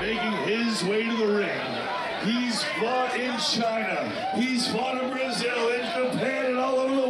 Making his way to the ring. He's fought in China. He's fought in Brazil, in Japan, and all over the world.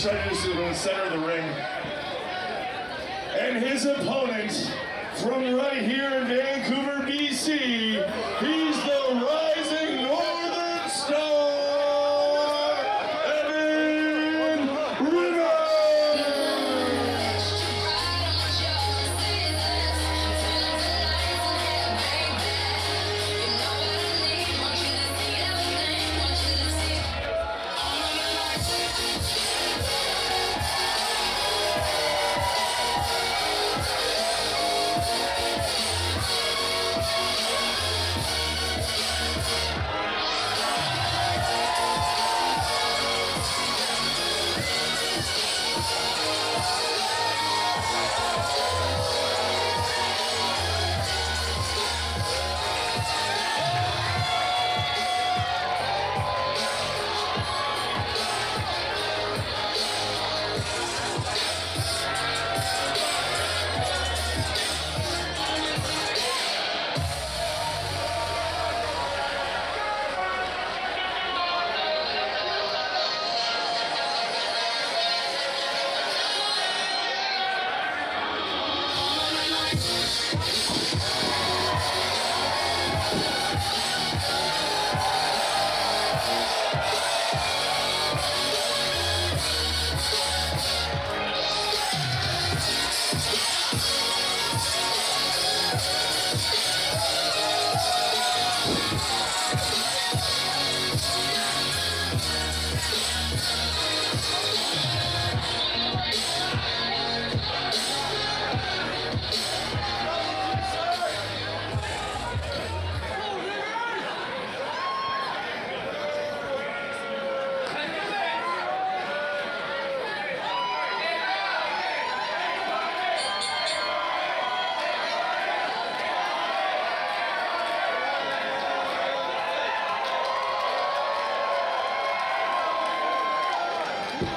Try to the center of the ring. And his opponent from right here in Vancouver, BC, he's the rising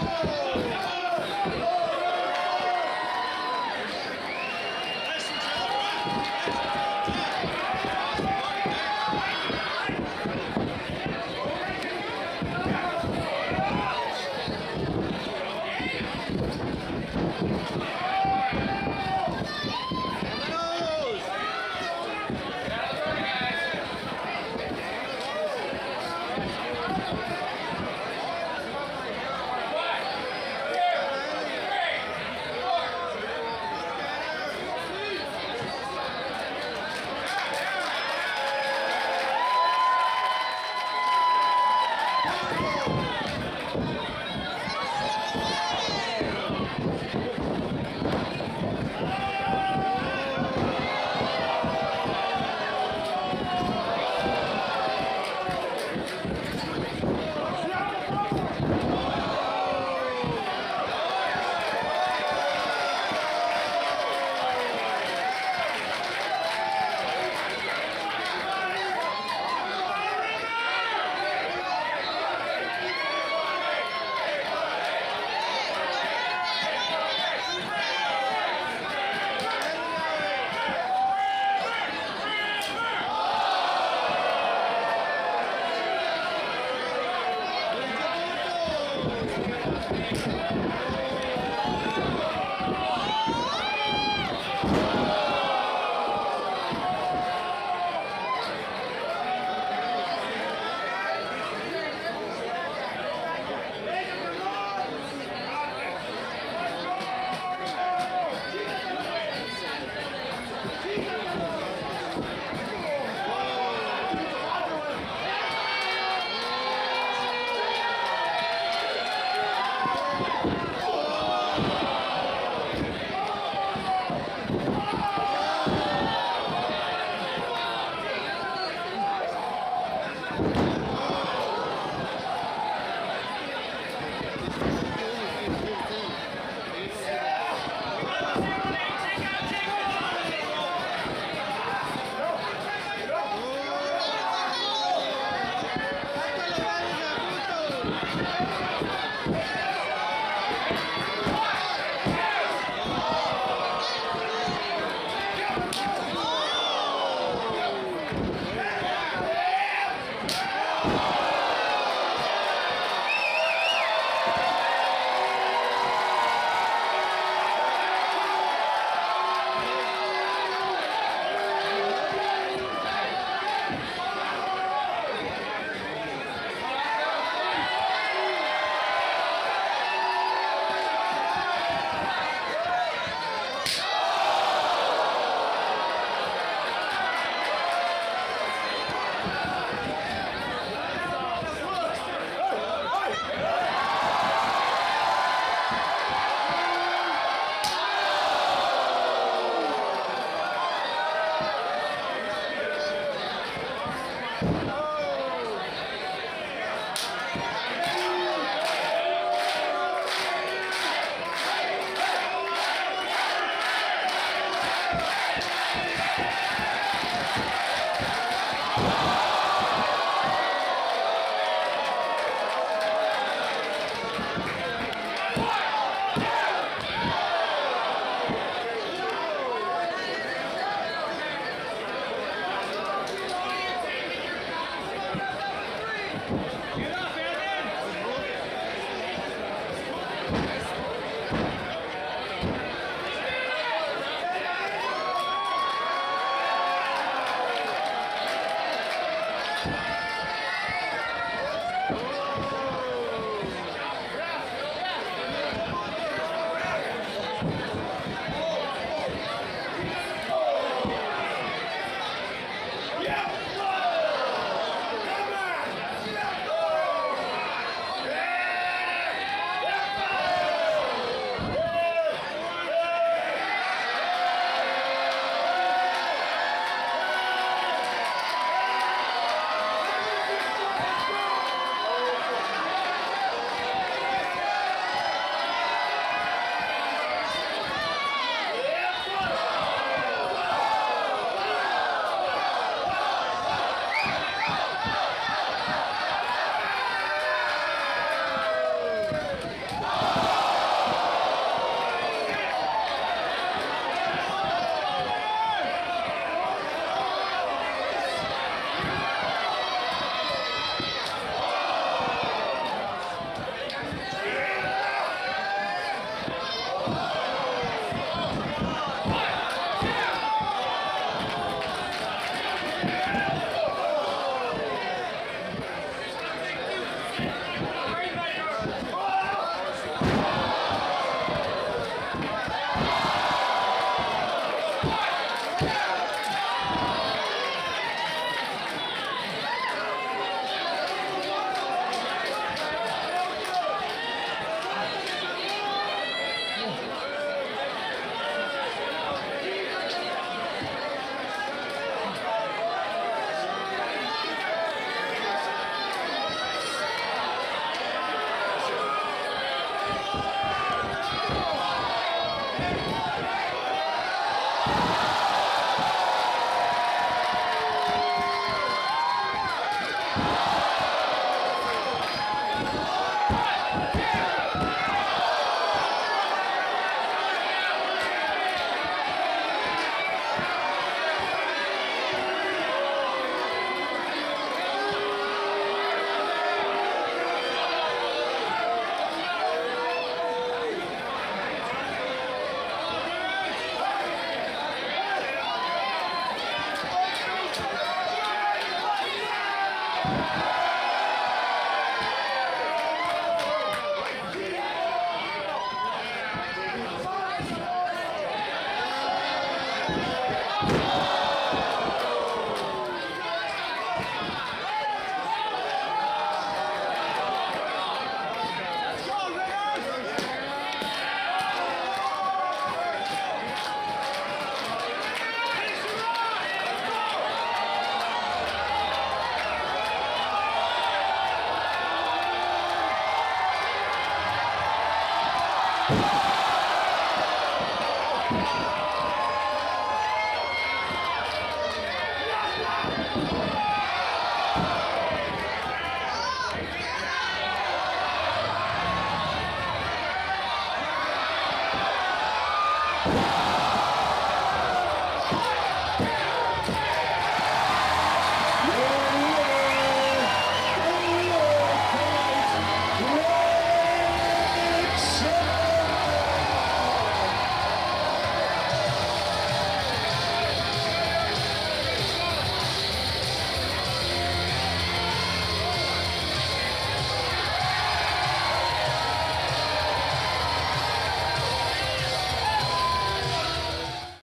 Whoa!